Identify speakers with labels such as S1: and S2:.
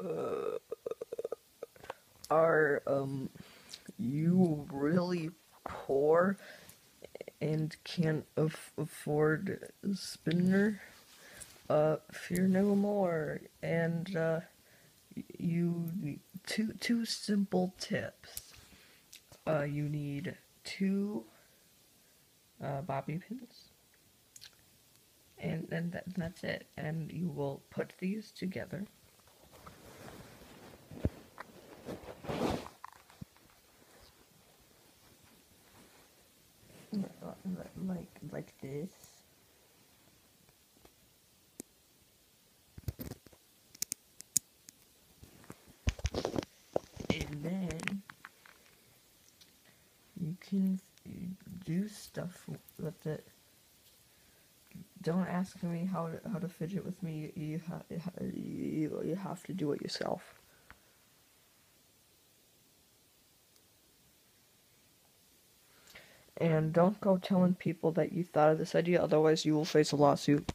S1: uh, are um you really poor and can't af- afford spinner? Uh, fear no more. And uh, you two two simple tips. Uh, you need two uh, bobby pins, and and that, that's it. And you will put these together. Like like this. And then you can do stuff with it. Don't ask me how to, how to fidget with me. You, ha- you, you have to do it yourself. And don't go telling people that you thought of this idea, otherwise, you will face a lawsuit.